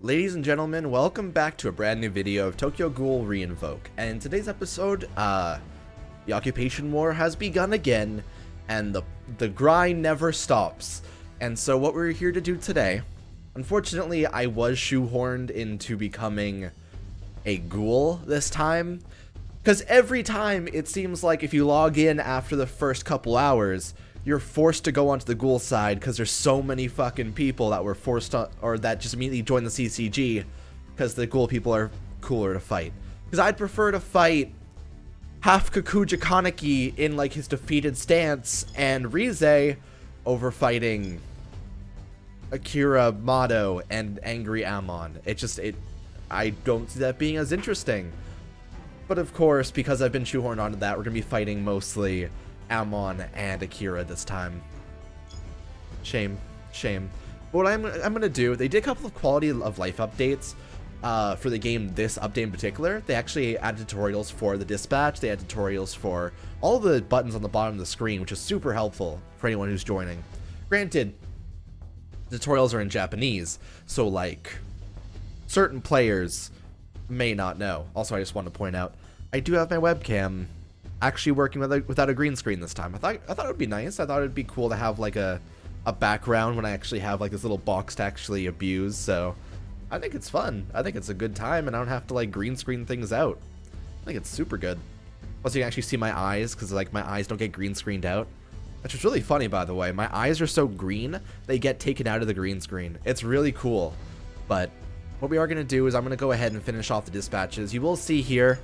Ladies and gentlemen, welcome back to a brand new video of Tokyo Ghoul Reinvoke. And in today's episode, uh, the occupation war has begun again, and the, the grind never stops. And so what we're here to do today, unfortunately I was shoehorned into becoming a ghoul this time, because every time it seems like if you log in after the first couple hours, you're forced to go onto the ghoul side because there's so many fucking people that were forced to, or that just immediately joined the CCG because the ghoul people are cooler to fight. Because I'd prefer to fight half Kakuja Kaneki in like his defeated stance and Rize over fighting Akira Mado and Angry Amon. It just, it, I don't see that being as interesting. But of course, because I've been shoehorned onto that, we're to be fighting mostly Amon and Akira this time. Shame. Shame. But what I'm, I'm going to do, they did a couple of quality of life updates uh, for the game, this update in particular. They actually added tutorials for the dispatch. They had tutorials for all the buttons on the bottom of the screen, which is super helpful for anyone who's joining. Granted, tutorials are in Japanese, so like certain players may not know. Also, I just want to point out, I do have my webcam actually working with without a green screen this time. I thought I thought it would be nice. I thought it'd be cool to have like a a background when I actually have like this little box to actually abuse. So I think it's fun. I think it's a good time, and I don't have to like green screen things out. I think it's super good. Plus, you can actually see my eyes because like my eyes don't get green screened out. Which is really funny, by the way. My eyes are so green, they get taken out of the green screen. It's really cool. But what we are going to do is I'm going to go ahead and finish off the dispatches. You will see here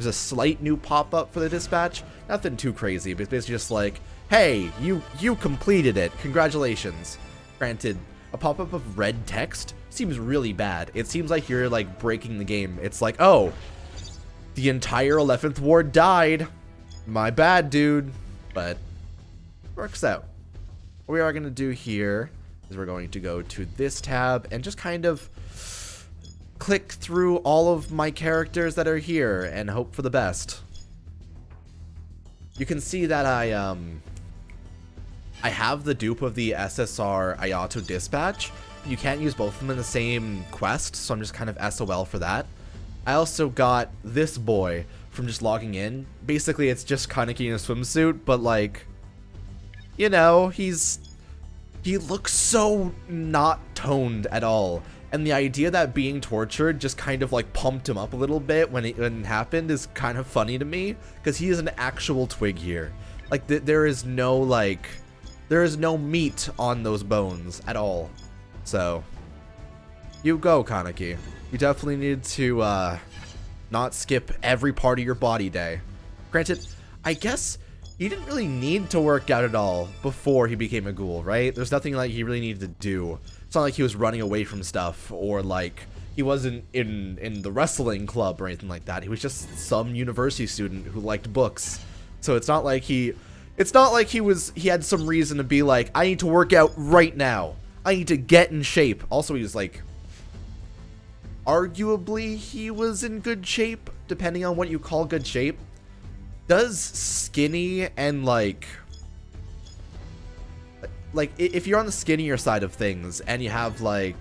there's a slight new pop-up for the dispatch. Nothing too crazy, but it's basically just like, hey, you you completed it. Congratulations. Granted, a pop-up of red text seems really bad. It seems like you're like breaking the game. It's like, oh, the entire 11th ward died. My bad, dude. But works out. What we are going to do here is we're going to go to this tab and just kind of click through all of my characters that are here and hope for the best. You can see that I, um, I have the dupe of the SSR Ayato Dispatch. You can't use both of them in the same quest, so I'm just kind of SOL for that. I also got this boy from just logging in. Basically, it's just Kaneki in a swimsuit, but like, you know, he's, he looks so not toned at all. And the idea that being tortured just kind of like pumped him up a little bit when it, when it happened is kind of funny to me because he is an actual twig here. Like th there is no like, there is no meat on those bones at all. So, you go Kaneki. You definitely need to uh, not skip every part of your body day. Granted, I guess he didn't really need to work out at all before he became a ghoul, right? There's nothing like he really needed to do. It's not like he was running away from stuff or like he wasn't in in the wrestling club or anything like that. He was just some university student who liked books. So it's not like he it's not like he was he had some reason to be like I need to work out right now. I need to get in shape. Also he was like arguably he was in good shape depending on what you call good shape. Does skinny and like like if you're on the skinnier side of things and you have like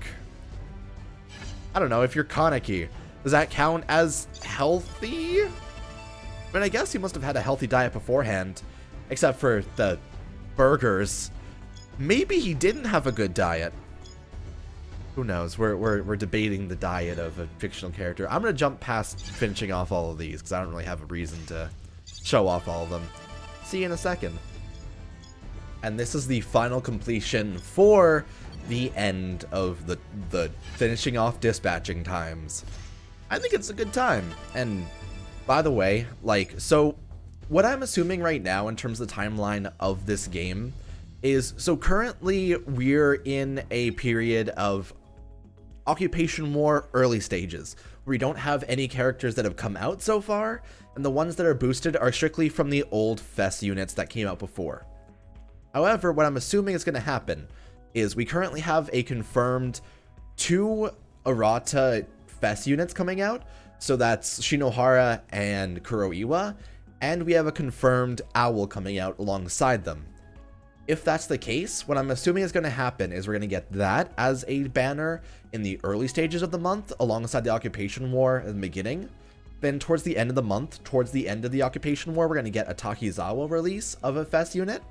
I don't know if you're Kaneki does that count as healthy? I mean I guess he must have had a healthy diet beforehand except for the burgers. Maybe he didn't have a good diet. Who knows? We're, we're, we're debating the diet of a fictional character. I'm gonna jump past finishing off all of these because I don't really have a reason to show off all of them. See you in a second and this is the final completion for the end of the the finishing off dispatching times. I think it's a good time. And by the way, like so what I'm assuming right now in terms of the timeline of this game is so currently we're in a period of occupation war early stages we don't have any characters that have come out so far and the ones that are boosted are strictly from the old Fest units that came out before. However, what I'm assuming is going to happen is we currently have a confirmed two Arata FES units coming out. So that's Shinohara and Kuroiwa. And we have a confirmed Owl coming out alongside them. if that's the case, what I'm assuming is going to happen is we're going to get that as a banner in the early stages of the month alongside the Occupation War in the beginning. Then towards the end of the month, towards the end of the Occupation War, we're going to get a Takizawa release of a Fest unit.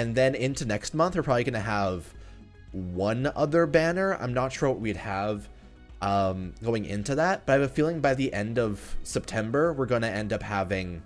And then into next month, we're probably going to have one other banner. I'm not sure what we'd have um, going into that, but I have a feeling by the end of September, we're going to end up having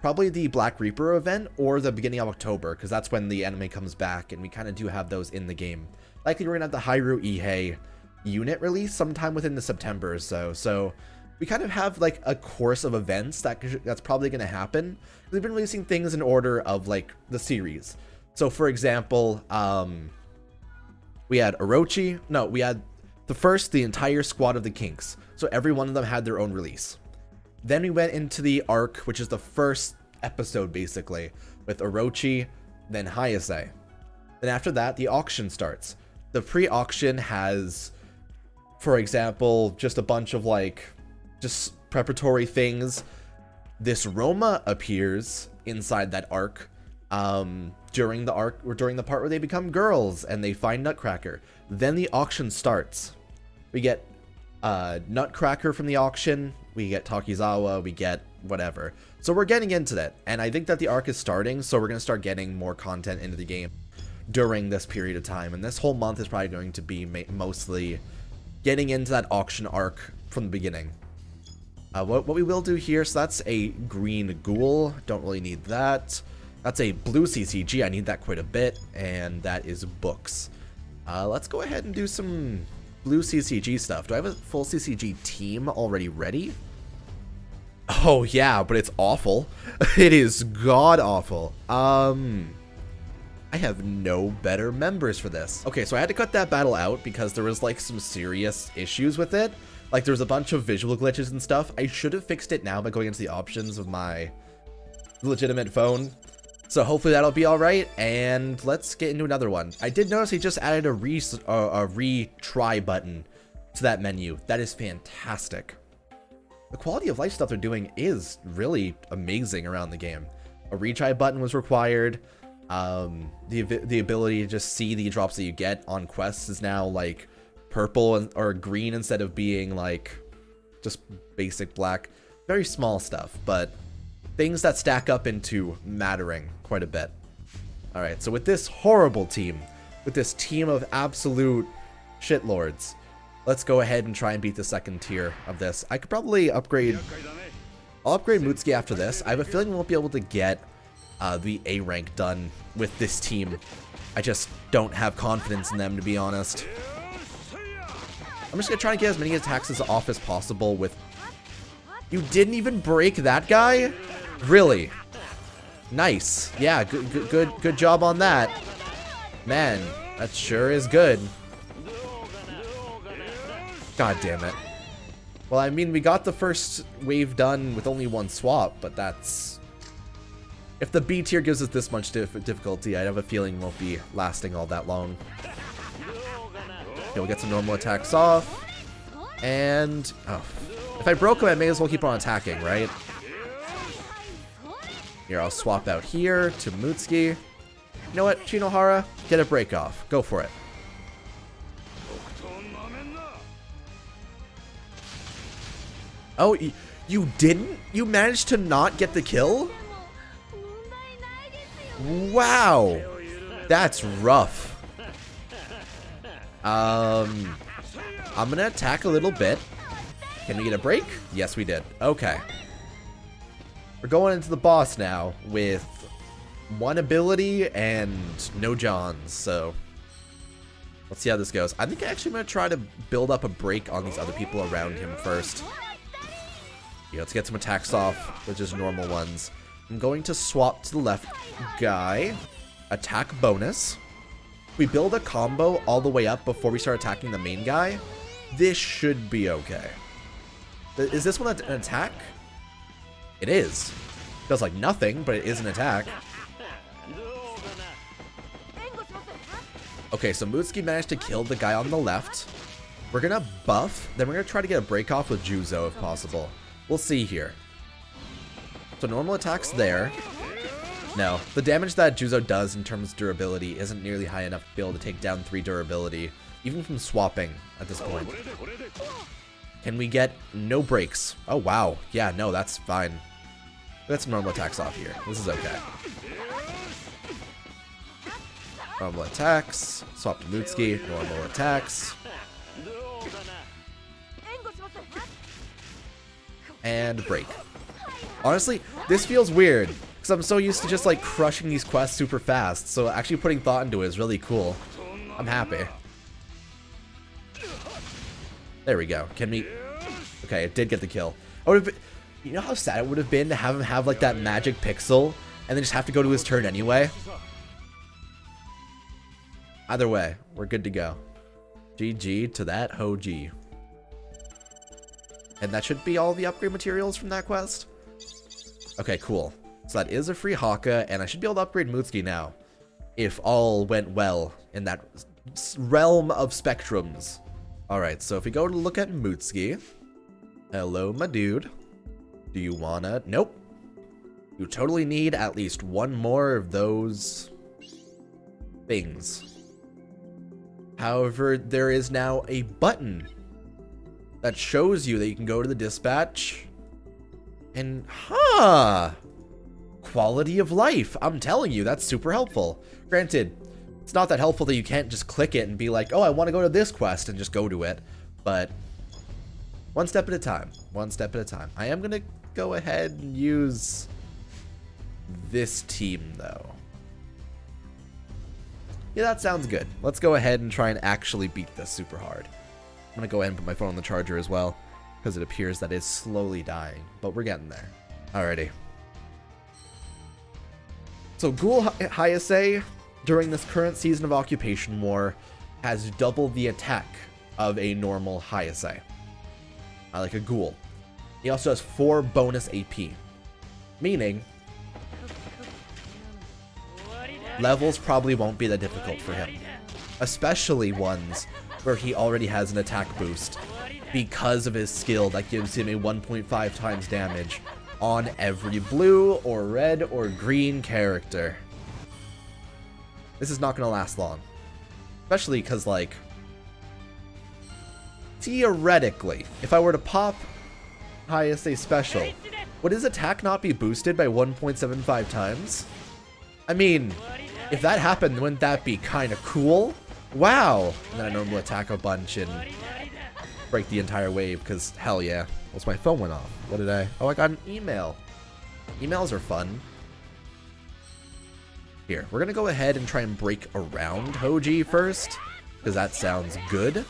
probably the Black Reaper event or the beginning of October, because that's when the anime comes back, and we kind of do have those in the game. Likely we're going to have the Hairu Ihei unit release sometime within the September or so, so we kind of have like a course of events that that's probably going to happen. We've been releasing things in order of like the series. So for example, um, we had Orochi. No, we had the first, the entire squad of the Quinx. So every one of them had their own release. Then we went into the arc, which is the first episode basically, with Orochi, then Haise. Then after that, the auction starts. The pre-auction has, for example, just a bunch of like, just preparatory things. This Roma appears inside that arc um, during the arc or during the part where they become girls and they find Nutcracker. Then the auction starts. We get uh, Nutcracker from the auction. We get Takizawa. We get whatever. So we're getting into that, and I think that the arc is starting. So we're gonna start getting more content into the game during this period of time, and this whole month is probably going to be mostly getting into that auction arc from the beginning. Uh, what, what we will do here, so that's a green ghoul. Don't really need that. That's a blue CCG. I need that quite a bit. And that is books. Uh, let's go ahead and do some blue CCG stuff. Do I have a full CCG team already ready? Oh, yeah, but it's awful. it is god-awful. Um... I have no better members for this. Okay, so I had to cut that battle out because there was like some serious issues with it. Like there was a bunch of visual glitches and stuff. I should have fixed it now by going into the options of my legitimate phone. So hopefully that'll be all right. And let's get into another one. I did notice he just added a, re a retry button to that menu. That is fantastic. The quality of life stuff they're doing is really amazing around the game. A retry button was required. Um, the the ability to just see the drops that you get on quests is now like purple and, or green instead of being like just basic black. Very small stuff, but things that stack up into mattering quite a bit. Alright, so with this horrible team, with this team of absolute shitlords, let's go ahead and try and beat the second tier of this. I could probably upgrade... I'll upgrade Mutsuki after this. I have a feeling we won't be able to get uh, the A rank done with this team. I just don't have confidence in them, to be honest. I'm just going to try and get as many attacks as off as possible with... You didn't even break that guy? Really? Nice. Yeah, good, good, good, good job on that. Man, that sure is good. God damn it. Well, I mean, we got the first wave done with only one swap, but that's... If the B tier gives us this much dif difficulty, I have a feeling won't be lasting all that long. Okay, we'll get some normal attacks off. And... Oh. If I broke him, I may as well keep on attacking, right? Here, I'll swap out here to Mutsuki. You know what, Shinohara? Get a break off. Go for it. Oh, you didn't? You managed to not get the kill? Wow. That's rough. Um, I'm gonna attack a little bit. Can we get a break? Yes, we did. Okay. We're going into the boss now with one ability and no Johns, so let's see how this goes. I think I'm actually going to try to build up a break on these other people around him first. Yeah, let's get some attacks off, which is normal ones. I'm going to swap to the left guy. Attack bonus. We build a combo all the way up before we start attacking the main guy. This should be okay. Is this one an attack? It is. It Does like nothing, but it is an attack. Okay, so Mutsuki managed to kill the guy on the left. We're gonna buff, then we're gonna try to get a break off with Juzo if possible. We'll see here. So normal attacks there. No, the damage that Juzo does in terms of durability isn't nearly high enough to be able to take down 3 durability, even from swapping at this point. Can we get no breaks? Oh, wow. Yeah, no, that's fine. Some normal attacks off here. This is okay. Normal attacks. Swap to Mutsuki. Normal attacks. And break. Honestly, this feels weird. Because I'm so used to just like crushing these quests super fast. So actually putting thought into it is really cool. I'm happy. There we go. Can we... Okay, it did get the kill. I would have been... You know how sad it would have been to have him have like that magic pixel and then just have to go to his turn anyway? Either way, we're good to go. GG to that Hoji. And that should be all the upgrade materials from that quest. Okay, cool. So that is a free Haka, and I should be able to upgrade Mutsuki now. If all went well in that realm of spectrums. Alright, so if we go to look at Mutsuki. Hello, my dude. Do you wanna? Nope. You totally need at least one more of those things. However, there is now a button that shows you that you can go to the dispatch and, huh, quality of life. I'm telling you, that's super helpful. Granted, it's not that helpful that you can't just click it and be like, oh, I want to go to this quest and just go to it. But one step at a time. One step at a time. I am going to go ahead and use this team, though. Yeah, that sounds good. Let's go ahead and try and actually beat this super hard. I'm going to go ahead and put my phone on the charger as well, because it appears that it's slowly dying, but we're getting there. Alrighty. So Ghoul Haise during this current season of Occupation War has double the attack of a normal Haise. Uh, like a ghoul. He also has 4 bonus AP. Meaning, levels probably won't be that difficult for him. Especially ones where he already has an attack boost because of his skill that gives him a 1.5 times damage on every blue or red or green character. This is not going to last long. Especially because, like, theoretically, if I were to pop Haise special, would his attack not be boosted by 1.75 times? I mean, if that happened, wouldn't that be kind of cool? Wow! And then I normal attack a bunch and break the entire wave, because hell yeah. What's my phone went off? What did I... Oh, I got an email. Emails are fun. Here, we're going to go ahead and try and break around Hoji first, because that sounds good.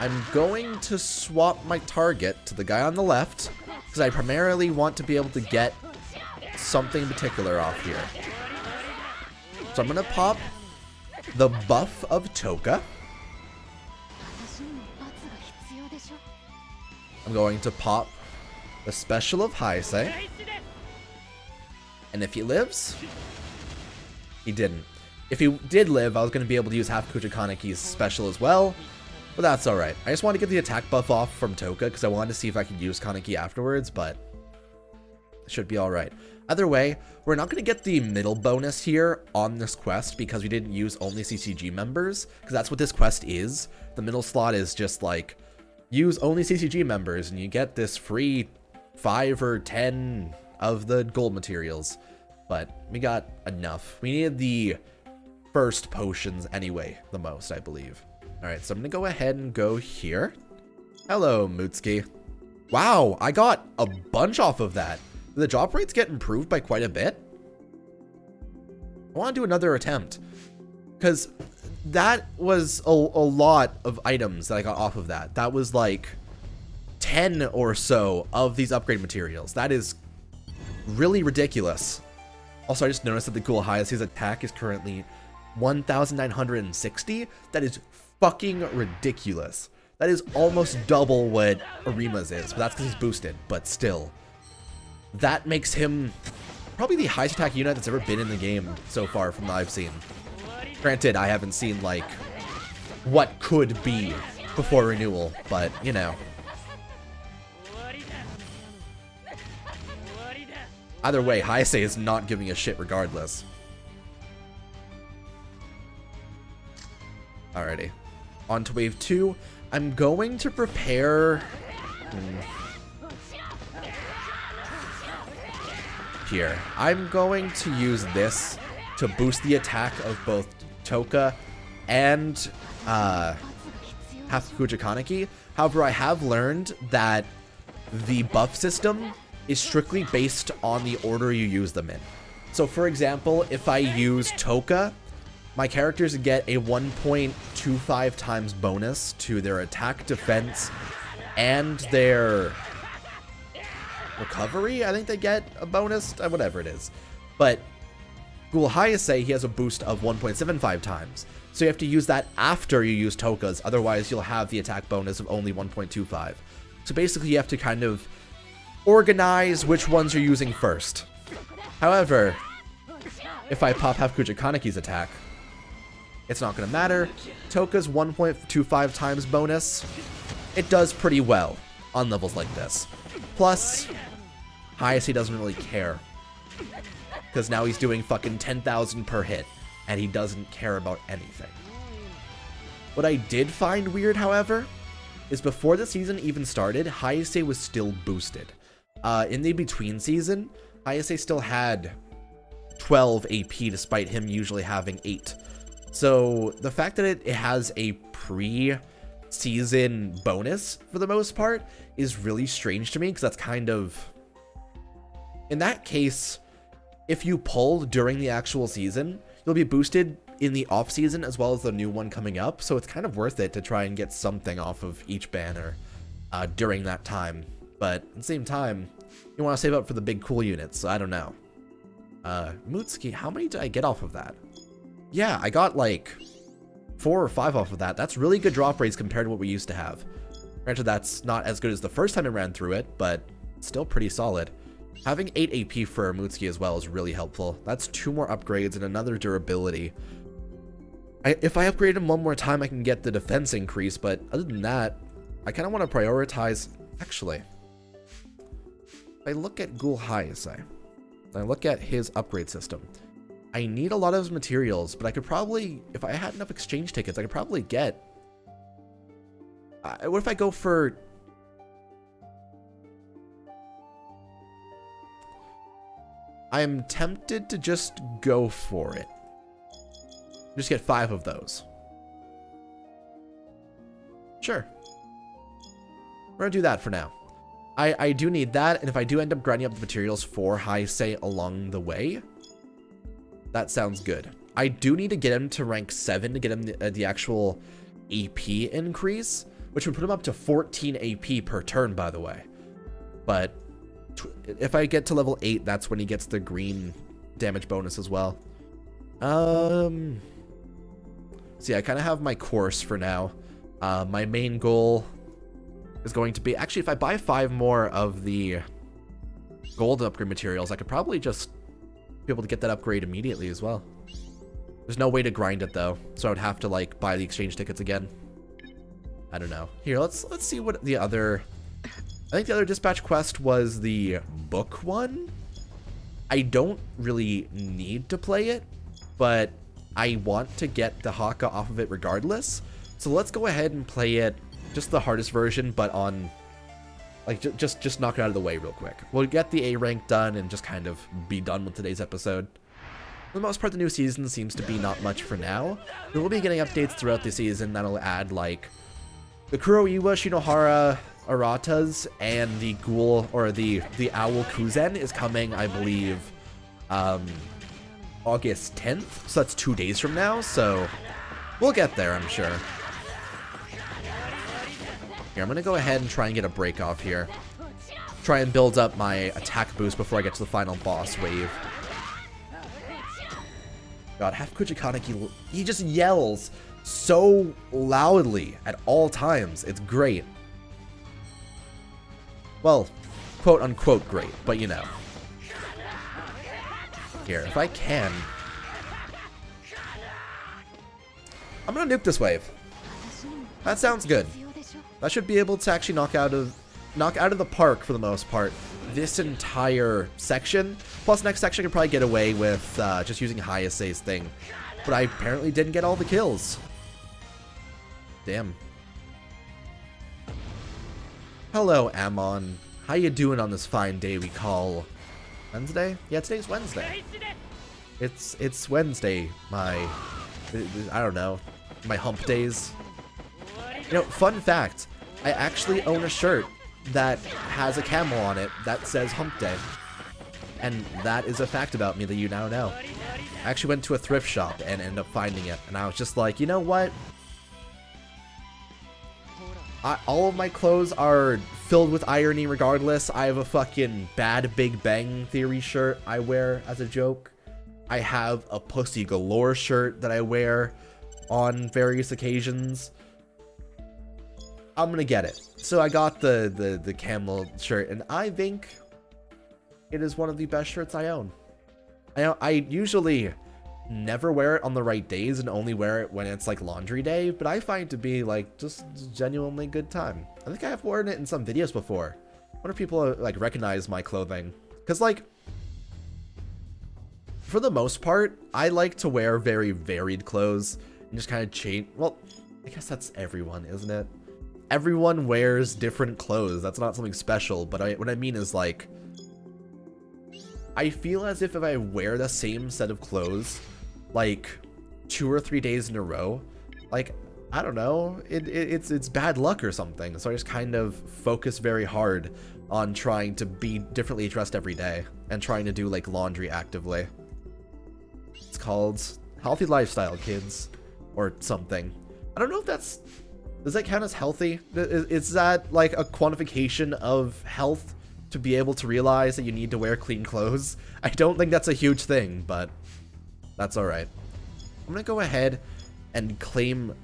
I'm going to swap my target to the guy on the left, because I primarily want to be able to get something particular off here. So I'm going to pop the buff of Toka. I'm going to pop the special of Haise. And if he lives, he didn't. If he did live, I was going to be able to use half Kakuja Kaneki's special as well, but that's alright. I just wanted to get the attack buff off from Toka because I wanted to see if I could use Kaneki afterwards, but it should be alright. Either way, we're not going to get the middle bonus here on this quest because we didn't use only CCG members, because that's what this quest is. The middle slot is just like, use only CCG members and you get this free 5 or 10 of the gold materials. But we got enough. We needed the first potions anyway, the most, I believe. Alright, so I'm to go ahead and go here. Hello, Mutsuki. Wow, I got a bunch off of that. The drop rates get improved by quite a bit. I want to do another attempt. Because that was a, a lot of items that I got off of that. That was like 10 or so of these upgrade materials. That is really ridiculous. Also, I just noticed that the Ghoul Haise's attack is currently 1,960. That is fucking ridiculous. That is almost double what Arima's is, but that's because he's boosted, but still. That makes him probably the highest attack unit that's ever been in the game so far from what I've seen. Granted, I haven't seen, like, what could be before renewal, but, you know. Either way, Haise is not giving a shit regardless. Alrighty. On to wave two. I'm going to prepare... Here. I'm going to use this to boost the attack of both Toka and uh, Kaneki. However, I have learned that the buff system is strictly based on the order you use them in. So for example, if I use Toka, my characters get a 1.25 times bonus to their attack, defense, and their recovery. I think they get a bonus, uh, whatever it is. But Ghoul Haise, he has a boost of 1.75 times. So you have to use that after you use Toka's, otherwise you'll have the attack bonus of only 1.25. So basically you have to kind of organize which ones you're using first. However, if I pop half Kakuja Kaneki's attack, it's not going to matter. Toka's 1.25 times bonus, it does pretty well on levels like this. Plus, Haise doesn't really care. Because now he's doing fucking 10,000 per hit, and he doesn't care about anything. What I did find weird, however, is before the season even started, Haise was still boosted. Uh, in the between season, Haise still had 12 AP despite him usually having 8. So the fact that it, it has a pre-season bonus for the most part is really strange to me because that's kind of... In that case, if you pull during the actual season, you'll be boosted in the off season as well as the new one coming up, so it's kind of worth it to try and get something off of each banner uh, during that time. But at the same time, you want to save up for the big cool units, so I don't know. Uh, Mutsuki, how many did I get off of that? Yeah, I got like four or five off of that. That's really good drop rates compared to what we used to have. Granted, that's not as good as the first time I ran through it, but still pretty solid. Having 8 AP for Mutsuki as well is really helpful. That's two more upgrades and another durability. I, if I upgrade him one more time, I can get the defense increase, but other than that, I kind of want to prioritize... Actually, I look at Ghoul Haise, I look at his upgrade system, I need a lot of materials, but I could probably, if I had enough exchange tickets, I could probably get... Uh, what if I go for... I'm tempted to just go for it. Just get five of those. Sure. We're gonna do that for now. I, I do need that, and if I do end up grinding up the materials for Haise along the way, that sounds good. I do need to get him to rank 7 to get him the, uh, the actual AP increase, which would put him up to 14 AP per turn, by the way. But if I get to level 8, that's when he gets the green damage bonus as well. Um, See, I kind of have my course for now. Uh, my main goal is going to be... Actually, if I buy five more of the gold upgrade materials, I could probably just be able to get that upgrade immediately as well. There's no way to grind it, though, so I would have to, like, buy the exchange tickets again. I don't know. Here, let's let's see what the other... I think the other dispatch quest was the book one. I don't really need to play it, but I want to get the Haka off of it regardless. So let's go ahead and play it just the hardest version, but on like just just knock it out of the way real quick. We'll get the A rank done and just kind of be done with today's episode. For the most part, the new season seems to be not much for now. We will be getting updates throughout the season that'll add like the Kuroiwa Shinohara Aratas and the Ghoul or the the Owl Kuzen is coming, I believe, um, August 10th, so that's two days from now, so we'll get there, I'm sure. Here, I'm going to go ahead and try and get a break off here. Try and build up my attack boost before I get to the final boss wave. God, half Kaneki, he just yells so loudly at all times. It's great. Well, quote unquote great, but you know here. If I can... I'm gonna nuke this wave. That sounds good. That should be able to actually knock out of knock out of the park for the most part this entire section. Plus, next section I could probably get away with uh, just using Haise's thing. But I apparently didn't get all the kills. Damn. Hello, Amon. How you doing on this fine day we call Wednesday? Yeah, today's Wednesday. It's it's Wednesday. My I don't know, my hump days. You know, fun fact, I actually own a shirt that has a camel on it that says hump day. And that is a fact about me that you now know. I actually went to a thrift shop and ended up finding it, and I was just like, you know what? I, all of my clothes are filled with irony regardless. I have a fucking bad Big Bang Theory shirt I wear as a joke. I have a Pussy Galore shirt that I wear on various occasions. I'm gonna get it. So I got the, the, the camel shirt, and I think it is one of the best shirts I own. I, I usually never wear it on the right days and only wear it when it's like laundry day, but I find it to be like just genuinely good time. I think I have worn it in some videos before. I wonder if people like recognize my clothing. Cause like, for the most part, I like to wear very varied clothes and just kind of change. Well, I guess that's everyone, isn't it? Everyone wears different clothes. That's not something special, but I, what I mean is like, I feel as if if I wear the same set of clothes like two or three days in a row, like I don't know, it, it, it's it's bad luck or something. So I just kind of focus very hard on trying to be differently dressed every day and trying to do like laundry actively. It's called healthy lifestyle, kids, or something. I don't know if that's does that count as healthy? Is, that like a quantification of health to be able to realize that you need to wear clean clothes? I don't think that's a huge thing, but that's alright. I'm gonna go ahead and claim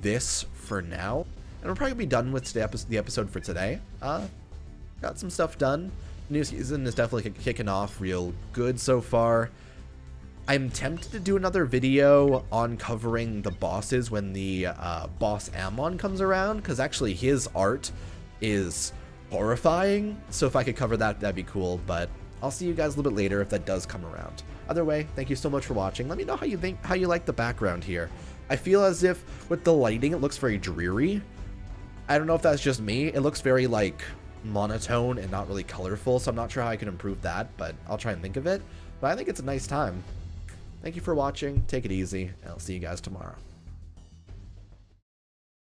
this for now. And we're probably be done with the episode for today. Uh, got some stuff done. New season is definitely kicking off real good so far. I'm tempted to do another video on covering the bosses when the uh, boss Amon comes around, because actually his art is horrifying. So if I could cover that, that'd be cool. But I'll see you guys a little bit later if that does come around. Either way, thank you so much for watching. Let me know how you think, how you like the background here. I feel as if with the lighting, it looks very dreary. I don't know if that's just me. It looks very like monotone and not really colorful, so I'm not sure how I can improve that, but I'll try and think of it. But I think it's a nice time. Thank you for watching. Take it easy, and I'll see you guys tomorrow.